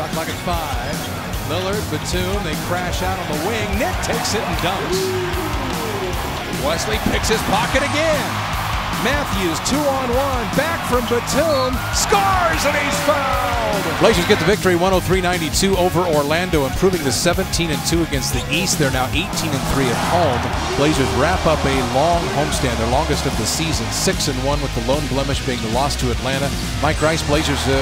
shot clock at five. Lillard, Batum, they crash out on the wing. Nick takes it and dunks. Wesley picks his pocket again. Matthews, two on one, back from Batum, scores and he's fouled. Blazers get the victory 103-92 over Orlando, improving to 17 and 2 against the East. They're now 18 and 3 at home. Blazers wrap up a long homestand, their longest of the season, 6 and 1 with the lone blemish being the loss to Atlanta. Mike Rice, Blazers uh,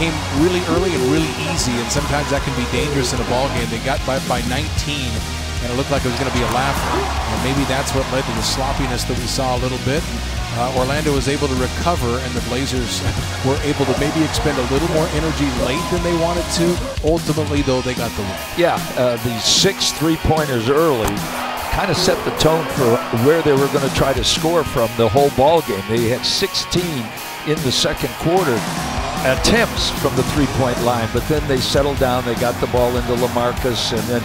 came really early and really easy, and sometimes that can be dangerous in a ball game. They got by, by 19 and it looked like it was going to be a laugher. And maybe that's what led to the sloppiness that we saw a little bit. Uh, Orlando was able to recover, and the Blazers were able to maybe expend a little more energy late than they wanted to. Ultimately, though, they got the win. Yeah, uh, the six three-pointers early kind of set the tone for where they were going to try to score from the whole ball game. They had 16 in the second quarter attempts from the three-point line, but then they settled down. They got the ball into LaMarcus, and then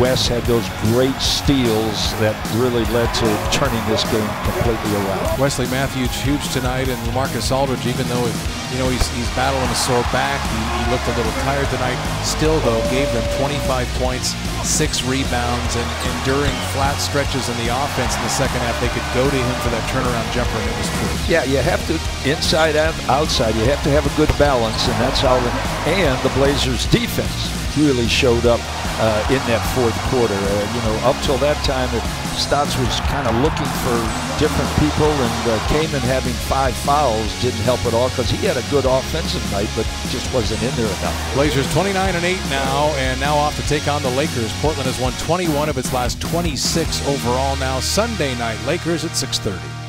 Wes had those great steals that really led to turning this game completely around. Wesley Matthews huge tonight, and LaMarcus Aldridge, even though you know he's, he's battling a sore back, he, he, looked a little tired tonight. Still, though, gave them 25 points, six rebounds, and, and during flat stretches in the offense in the second half, they could go to him for that turnaround jumper, and it was true. Yeah, you have to inside and outside. You have to have a good balance, and that's how. The, and the Blazers' defense really showed up uh, in that fourth quarter. Uh, you know, up till that time, Stotts was kind of looking for different people, and uh, Kaman having five fouls didn't help at all because he had a good offensive night, but just wasn't in there enough. Blazers 29 and 8 now, and now off to take on the Lakers. Portland has won 21 of its last 26 overall now. Sunday night, Lakers at 6:30.